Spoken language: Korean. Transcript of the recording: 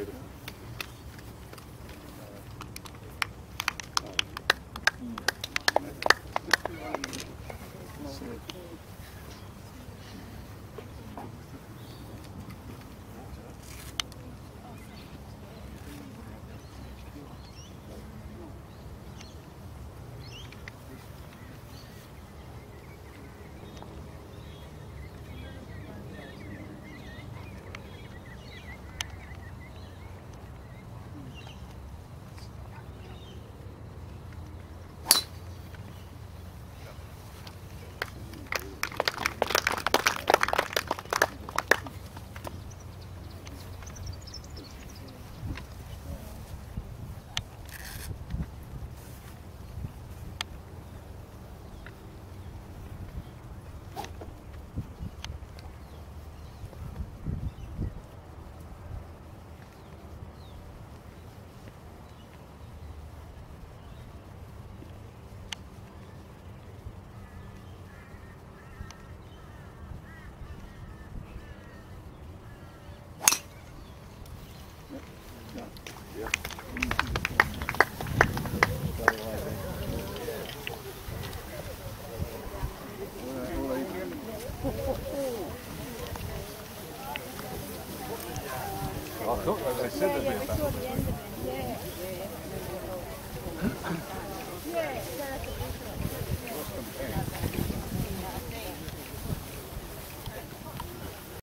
rid of I thought they said they'd be